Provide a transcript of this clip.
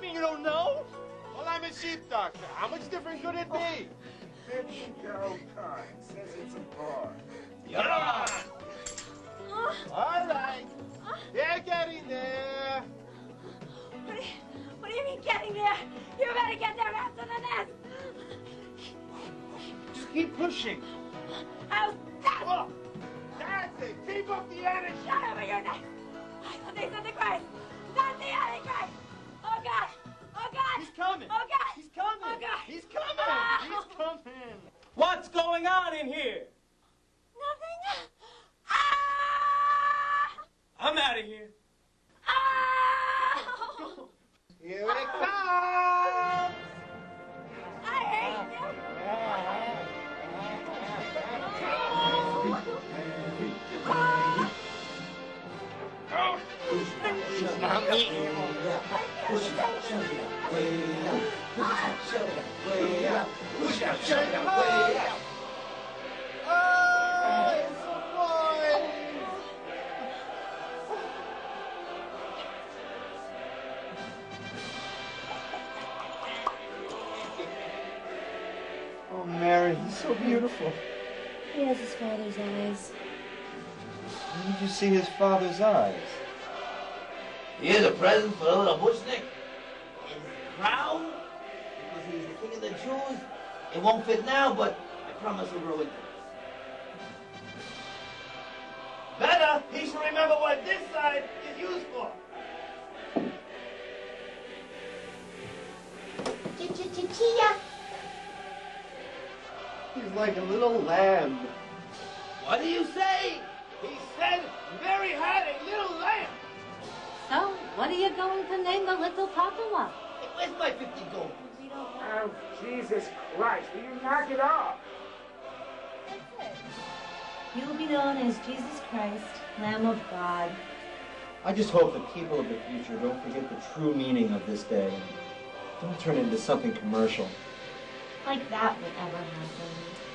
mean you don't know? Well, I'm a sheep doctor. How much different could it be? Fitzgerald says it's a bar. Yeah. All right. They're getting there. What do, you, what do you mean getting there? You better get there faster than this. Just keep pushing. Oh, that, Oh, that's it. Keep up the energy. shut over your neck. I thought they said the Christ. Not the Antichrist. Oh, God. Oh, God. He's coming. Oh, God. He's coming. Oh, God. He's coming. Oh. He's coming. What's going on in here? Nothing. Ah! I'm out of here. Oh, it's a boy. Oh, Mary, he's so beautiful. He has his father's eyes. When did you see his father's eyes? Here's a present for the little bushnick. His crown, because he's the king of the Jews. It won't fit now, but I promise it'll grow it. Better, he should remember what this side is used for. Ch-ch-ch-chia. He's like a little lamb. What do you say? He said Mary had a little lamb. So, what are you going to name the little Papua? Hey, where's my 50 gold? Oh, Jesus Christ, will you knock it off? You'll be known as Jesus Christ, Lamb of God. I just hope the people of the future don't forget the true meaning of this day don't turn it into something commercial. Like that would ever happen.